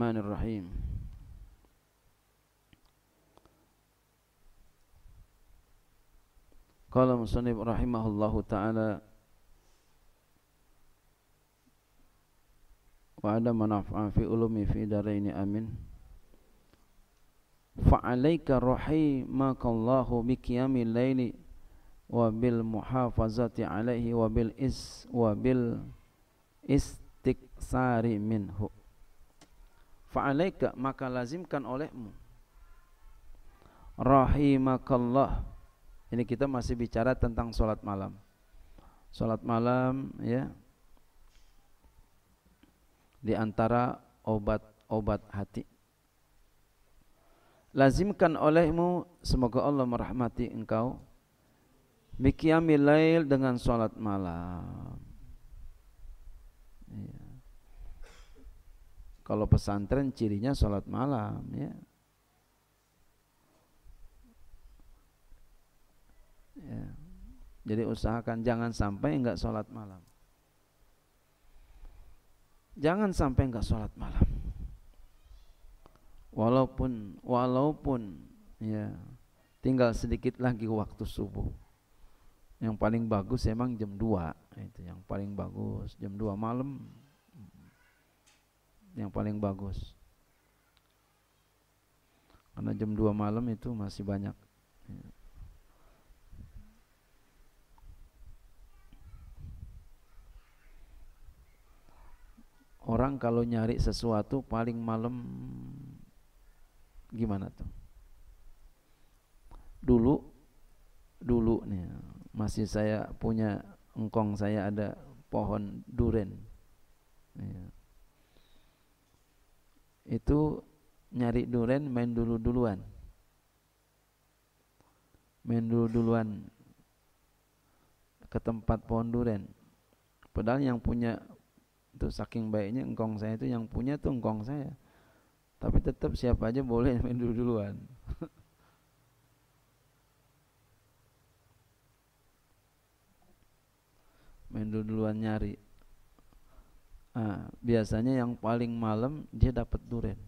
الرحمن الرحيم. قال المصنف رحمه الله تعالى وعدم نفع في علوم في دارين أمين. فعليك رحمك الله بقيام الليل وبالمحافظة عليه وبالإس وبالإستكثار منه. Fa'alaika maka lazimkan olehmu. Rahimakallah. Ini kita masih bicara tentang sholat malam. Sholat malam ya di antara obat-obat hati. Lazimkan olehmu semoga Allah merahmati engkau. Bikiyamil lail dengan sholat malam. Ya. Kalau pesantren cirinya sholat malam ya. ya. Jadi usahakan jangan sampai enggak sholat malam. Jangan sampai enggak sholat malam. Walaupun walaupun ya tinggal sedikit lagi waktu subuh. Yang paling bagus emang jam 2 itu yang paling bagus jam 2 malam yang paling bagus. Karena jam 2 malam itu masih banyak. Orang kalau nyari sesuatu paling malam gimana tuh? Dulu dulu nih masih saya punya engkong saya ada pohon duren. Ya itu nyari duren main dulu duluan. Main dulu duluan ke tempat pohon duren padahal yang punya itu saking baiknya engkong saya itu yang punya tuh engkong saya. Tapi tetap siapa aja boleh main dulu duluan. Main dulu duluan nyari Nah, biasanya yang paling malam dia dapat duren.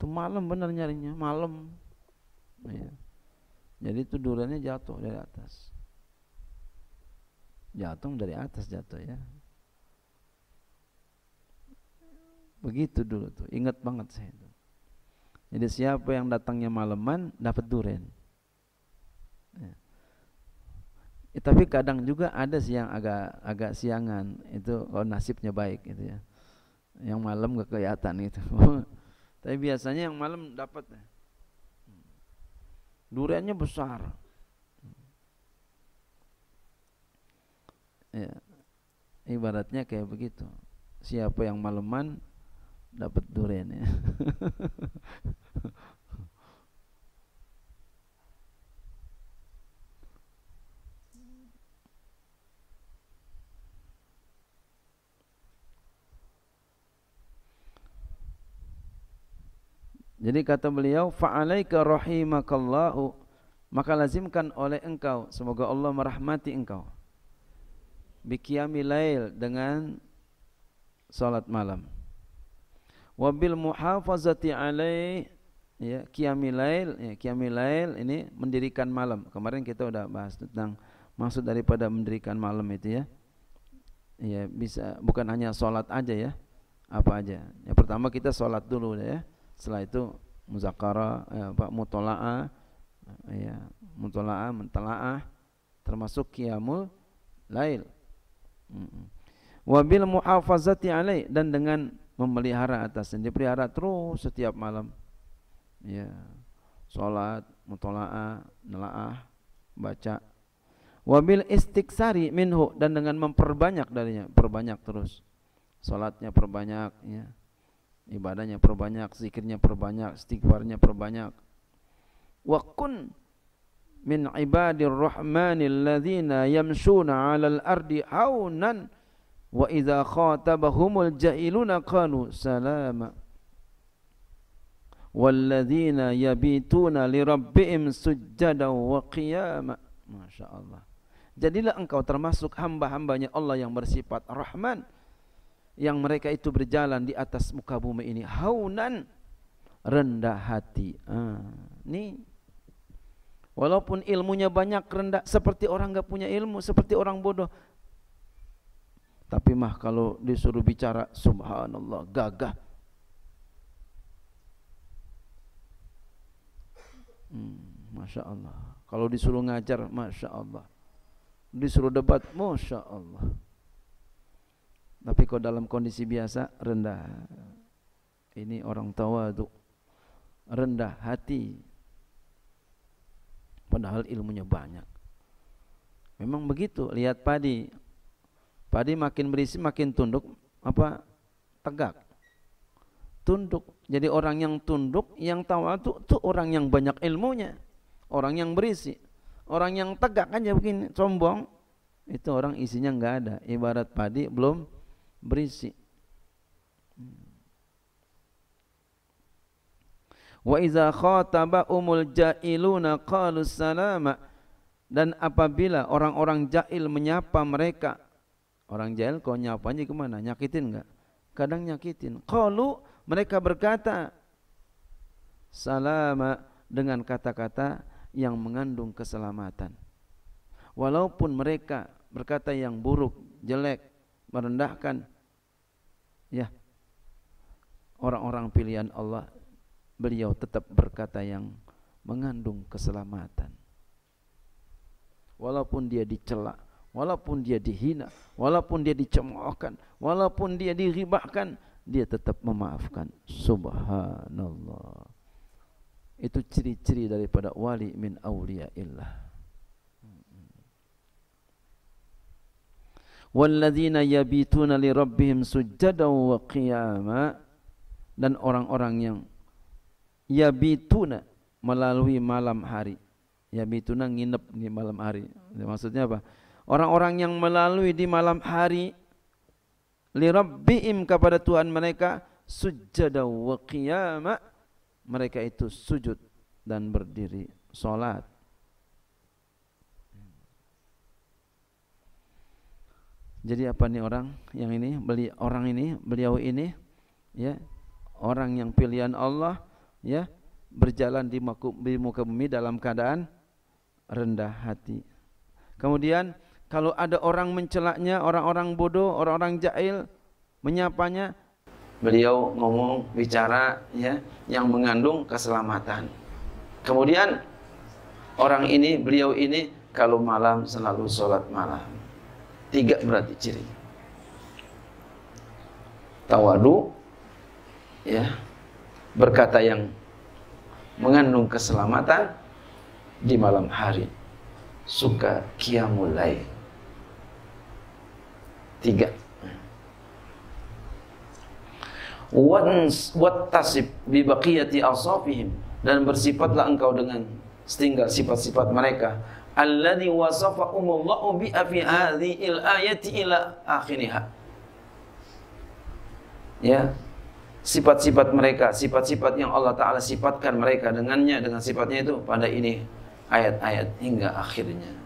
Itu malam benar nyarinya, malam. Ya. Jadi itu durennya jatuh dari atas. Jatuh dari atas jatuh ya. Begitu dulu tuh, ingat banget saya itu. Jadi siapa yang datangnya malaman dapat duren. Ya. Ya, tapi kadang juga ada sih yang agak agak siangan itu oh nasibnya baik gitu ya. Yang malam gak kelihatan itu. tapi biasanya yang malam dapat ya. Duriannya besar. Ya. Ibaratnya kayak begitu. Siapa yang maleman dapat durian ya. Jadi kata beliau, fa'alaika rahimakallahu maka lazimkan oleh engkau. Semoga Allah merahmati engkau. Biqiyamil lail dengan salat malam. Wabil muhafazati alaih ya qiyamil lail ya qiyamil lail ini mendirikan malam. Kemarin kita udah bahas tentang maksud daripada mendirikan malam itu ya. Ya bisa bukan hanya salat aja ya. Apa aja. Yang pertama kita salat dulu ya setelah itu muzakara ya, apa mutolaah ya mutolaah mentelaah termasuk qiyamul lail. Wabil muhafazati alaih dan dengan memelihara atasnya. Dipelihara terus setiap malam. Ya salat mutolaah nelaah baca. Wabil istiksari minhu dan dengan memperbanyak darinya. Perbanyak terus. Salatnya perbanyak ya ibadahnya perbanyak, zikirnya perbanyak, istighfarnya perbanyak. Wa kun min ibadir rahmanil ladzina yamshuna 'alal ardi haunan wa idza khatabahumul jahiluna qalu salama. Walladzina yabituna lirabbihim sujjadan wa qiyama. Masya Allah. Jadilah engkau termasuk hamba-hambanya Allah yang bersifat Rahman yang mereka itu berjalan di atas muka bumi ini haunan rendah hati. Ah, nih walaupun ilmunya banyak rendah seperti orang enggak punya ilmu, seperti orang bodoh. Tapi mah kalau disuruh bicara subhanallah gagah. Hmm, Masya Allah. Kalau disuruh ngajar, Masya Allah. Disuruh debat, Masya Allah. Tapi kalau dalam kondisi biasa rendah. Ini orang tawadu. Rendah hati. Padahal ilmunya banyak. Memang begitu. Lihat padi. Padi makin berisi makin tunduk apa tegak. Tunduk. Jadi orang yang tunduk, yang tawadu itu orang yang banyak ilmunya. Orang yang berisi. Orang yang tegak aja begini, sombong. Itu orang isinya enggak ada. Ibarat padi belum berisi. Wa iza khataba umul jailuna qalu salama. Dan apabila orang-orang jahil menyapa mereka orang jahil kau nyapanya ke mana? Nyakitin enggak kadang nyakitin. Qalu mereka berkata salama dengan kata-kata yang mengandung keselamatan. Walaupun mereka berkata yang buruk jelek merendahkan. Ya. Orang-orang pilihan Allah beliau tetap berkata yang mengandung keselamatan. Walaupun dia dicela walaupun dia dihina walaupun dia dicemoohkan walaupun dia diribahkan dia tetap memaafkan. Subhanallah. Itu ciri-ciri daripada wali min awliya illah walladzina yabituna li rabbihim sujjadan wa qiyama. Dan orang-orang yang yabituna melalui malam hari. Yabituna nginep di malam hari. Maksudnya apa? Orang-orang yang melalui di malam hari li rabbihim kepada Tuhan mereka sujjadan wa qiyama. Mereka itu sujud dan berdiri salat Jadi apa nih orang yang ini beli orang ini beliau ini ya orang yang pilihan Allah ya berjalan di muka, bumi dalam keadaan rendah hati. Kemudian kalau ada orang mencelaknya, orang-orang bodoh, orang-orang jahil menyapanya, beliau ngomong bicara ya yang mengandung keselamatan. Kemudian orang ini, beliau ini kalau malam selalu sholat malam. Tiga berarti ciri. Tawadu ya, berkata yang mengandung keselamatan di malam hari. Suka kiamulai. Tiga. Wattasib bi baqiyati asafihim dan bersifatlah engkau dengan setinggal sifat-sifat mereka alladhi wasafahumullahu bi fi hadhil ayati ila akhiriha. Ya. Sifat-sifat mereka, sifat-sifat yang Allah taala sifatkan mereka dengannya dengan sifatnya itu pada ini ayat-ayat hingga akhirnya.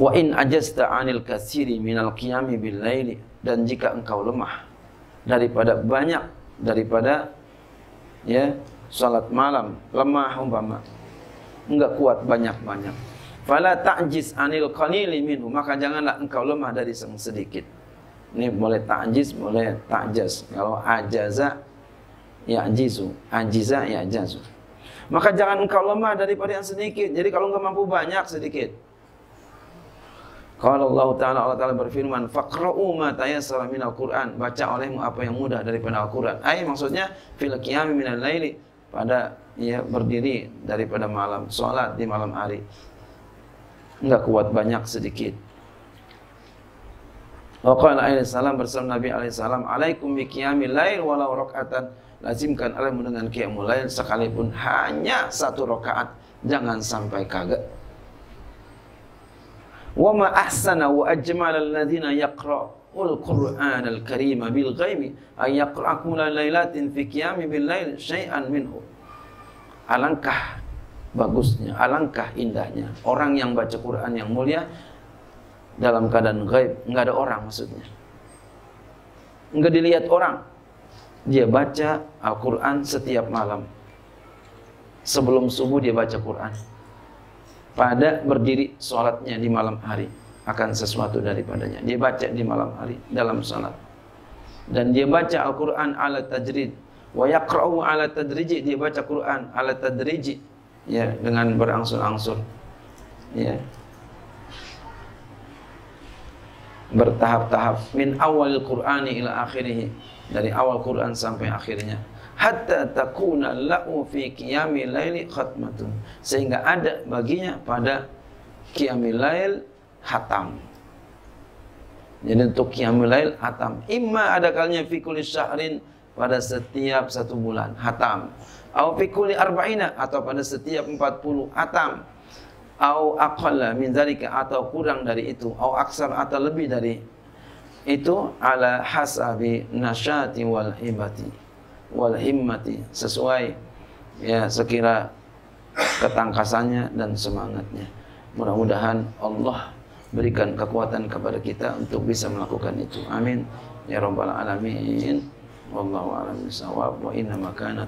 Wa in ajasta 'anil katsiri minal qiyami bil laili dan jika engkau lemah daripada banyak daripada ya salat malam lemah umpama enggak kuat banyak-banyak. Fala ta'jiz anil qalili minhu, maka janganlah engkau lemah dari yang sedikit. Ini boleh ta'jiz, boleh ta'jaz. Kalau ajaza ya'jizu, ajiza ya'jazu. Maka jangan engkau lemah daripada yang sedikit. Jadi kalau enggak mampu banyak sedikit. Kalau Allah Ta'ala Allah Ta'ala berfirman Faqra'u ma tayassara minal Qur'an Baca olehmu apa yang mudah daripada Al-Quran Ayat maksudnya Fil qiyami minal laili Pada ya berdiri daripada malam sholat di malam hari. Enggak kuat banyak sedikit. Waqala alaihi salam bersama Nabi alaihi salam alaikum bi qiyamil lail walau rakaatan lazimkan alaikum dengan qiyamul lail sekalipun hanya satu rakaat. Jangan sampai kagak. Wa ma ahsana wa ajmala alladhina yaqra'ul qur'anal karima bil ghaibi ay yaqra'u kulla lailatin fi qiyami bil lail syai'an minhu alangkah bagusnya, alangkah indahnya orang yang baca Quran yang mulia dalam keadaan gaib, nggak ada orang maksudnya. Nggak dilihat orang. Dia baca Al-Quran setiap malam. Sebelum subuh dia baca Quran. Pada berdiri sholatnya di malam hari akan sesuatu daripadanya. Dia baca di malam hari dalam sholat. Dan dia baca Al-Quran ala tajrid. Wa yakra'u ala tadriji. Dia baca Quran ala tadriji. Ya, dengan berangsur-angsur. Ya, bertahap-tahap min awal Qur'ani ila akhirih dari awal Quran sampai akhirnya hatta takuna lahu fi qiyamil laili khatmatun sehingga ada baginya pada qiyamil lail hatam jadi untuk qiyamul lail hatam imma ada kalinya fi syahrin pada setiap satu bulan hatam atau fi arba'ina atau pada setiap 40 hatam au aqalla min zalika atau kurang dari itu. Au aksar atau lebih dari itu ala hasabi nasyati wal hibati wal himmati sesuai ya sekira ketangkasannya dan semangatnya. Mudah-mudahan Allah berikan kekuatan kepada kita untuk bisa melakukan itu. Amin. Ya rabbal alamin. Wallahu a'lam bissawab wa inna makana